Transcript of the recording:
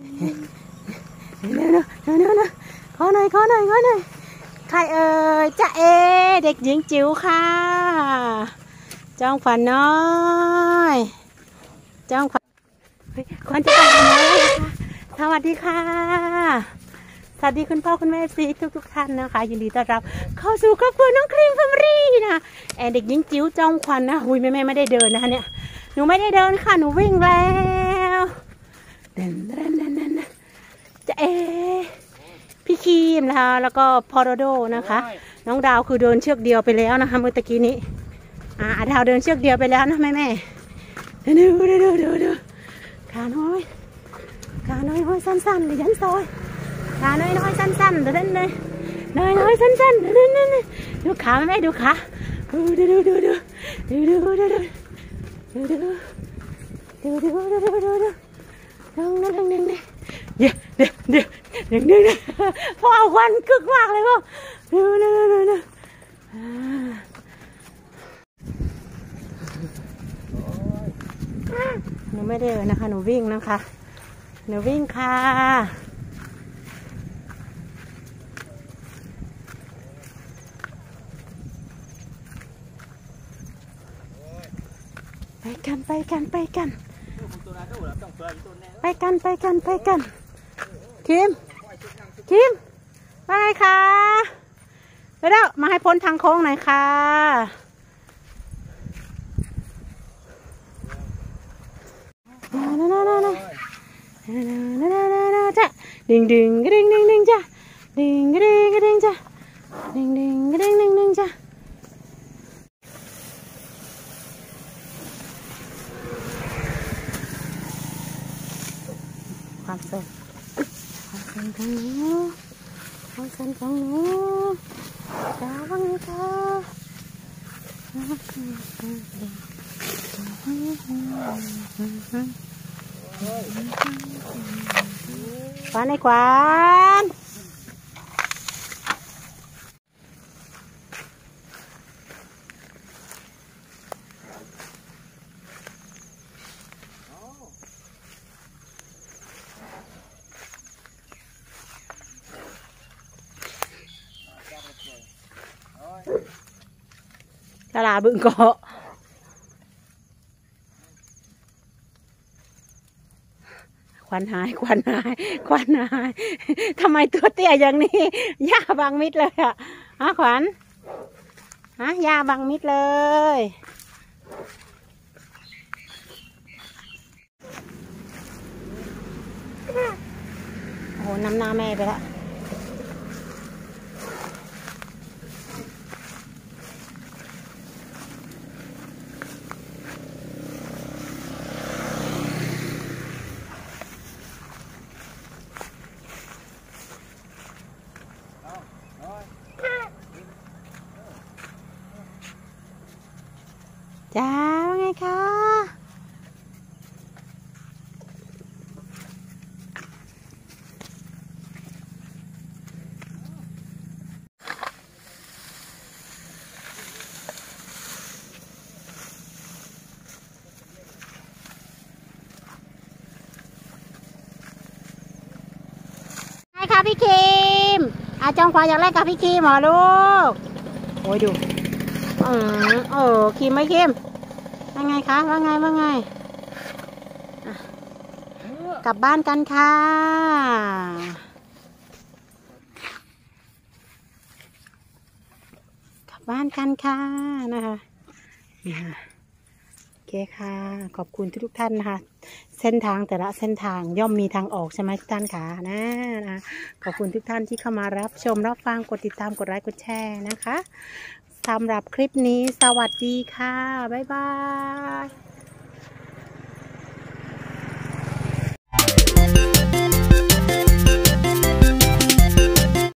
เร็วเร็วเร็วเร็วเร็วขอหน่อยขอหน่อยขอหน่อยใครเอ่ยจะเอ เด็กหญิงจิ๋วค่ะ จ้องฝันน้อยจ้องฝันเฮ้ยขวัญจะไปทำอะไรคะสวัสดีค่ะ สวัสดีคุณพ่อคุณแม่ซีทุกทุกท่านนะคะ ยินดีต้อนรับเข้าสู่ครอบครัวน้องครีมแฟมิลี่นะแอนเด็กหญิงจิ๋วจ้องขวัญนะหุยแม่แม่ไม่ได้เดินนะคะเนี่ยหนูไม่ได้เดินค่ะหนูวิ่งแล้ว เดินนเดินนเดินจะเอพี่ครีมนะคะ แล้วก็พอโรโดนะคะ น้องดาวคือเดินเชือกเดียวไปแล้วนะคะเมื่อตะกี้นี้ อ่าดาวเดินเชือกเดียวไปแล้วนะแม่แม่เดี๋ยวดูดี๋ยวดูเดี๋ยวดูขาน้อยขาน้อยน้อยสั้นๆเดี๋ยวยันซอยขาน้อยน้อยสั้นๆเดี๋ยวนั่นเลยน้อยน้อยสั้นๆเดี๋ยวนั่นนั่นดูขาแม่แม่ดูขาดูดูดูดูดูดูดูดูดูดูดูดูดูดู ดูดูดูดูดึงนั่นดึงดึงดึงเดี๋ยวเดี๋ยวเดี๋ยวดึงดึงดึงพอเอาควันกึกมากเลยพ่อดูดูดูดูดูอ่าหนูไม่ได้เดินนะคะ หนูวิ่งนะคะ หนูวิ่งค่ะไปกันไปกันไปกัน ไปกันไปกันไปกัน คิม คิมว่าไงคะไปแล้วมาให้พ้นทางโค้งหน่อยค่ะ จ้ะ ดิงดิงกระดิงดิงดิงจ้ะ ดิงกระดิงกระดิงจ้ะ ดิงดิง con sơn con sơn con nữa con sơn con nữa chào con cơ con này quán. นตลาบึงเกาะควันหายควันหายควันหายทำไมตัวเตี้ยอย่างนี้หญ้าบังมิดเลยอะฮะขวัญฮะหญ้าบังมิดเลยโอ้โหน้ำหน้าแม่ไปล้ว จ้าว่าไงคะคะพี่คิมอาจองควายอยากเล่นกับพี่คิมเหรอลูก โอ้ยดู อืมเออคิมไหมคิม ว่าไงคะ ว่าไง ว่าไง กลับบ้านกันค่ะ กลับบ้านกันค่ะนะคะนี่ค่ะโอเคค่ะ ขอบคุณทุกท่านนะคะ เส้นทางแต่ละเส้นทางย่อมมีทางออกใช่ไหมทุกท่านค่ะนะนะ ขอบคุณทุกท่านที่เข้ามารับชมรับฟัง กดติดตาม กดไลค์ กดแชร์นะคะ สำหรับคลิปนี้สวัสดีค่ะ บ๊ายบาย